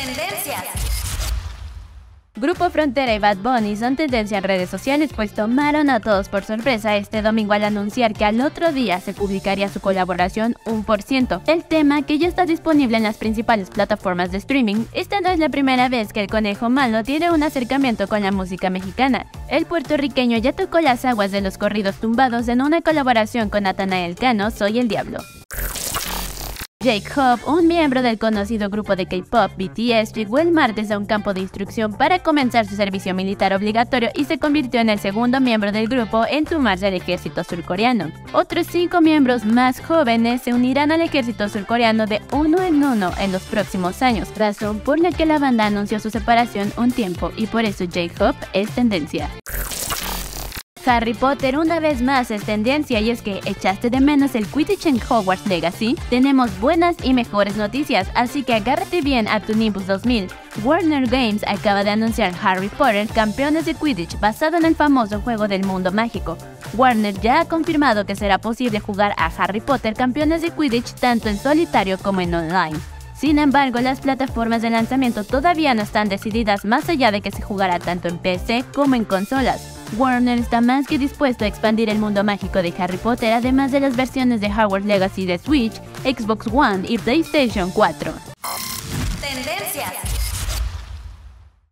Tendencias. Grupo Frontera y Bad Bunny son tendencia en redes sociales pues tomaron a todos por sorpresa este domingo al anunciar que al otro día se publicaría su colaboración 1%, el tema que ya está disponible en las principales plataformas de streaming. Esta no es la primera vez que el Conejo Malo tiene un acercamiento con la música mexicana. El puertorriqueño ya tocó las aguas de los corridos tumbados en una colaboración con Natanael Cano, Soy el Diablo. Jake Hope, un miembro del conocido grupo de K-pop BTS, llegó el martes a un campo de instrucción para comenzar su servicio militar obligatorio y se convirtió en el segundo miembro del grupo en sumarse al ejército surcoreano. Otros cinco miembros más jóvenes se unirán al ejército surcoreano de uno en uno en los próximos años, razón por la que la banda anunció su separación un tiempo y por eso Jake Hope es tendencia. Harry Potter una vez más es tendencia y es que echaste de menos el Quidditch en Hogwarts Legacy. Tenemos buenas y mejores noticias, así que agárrate bien a tu Nimbus 2000. Warner Games acaba de anunciar Harry Potter Campeones de Quidditch basado en el famoso juego del mundo mágico. Warner ya ha confirmado que será posible jugar a Harry Potter Campeones de Quidditch tanto en solitario como en online. Sin embargo, las plataformas de lanzamiento todavía no están decididas más allá de que se jugará tanto en PC como en consolas. Warner está más que dispuesto a expandir el mundo mágico de Harry Potter, además de las versiones de Hogwarts Legacy de Switch, Xbox One y PlayStation 4. Tendencias.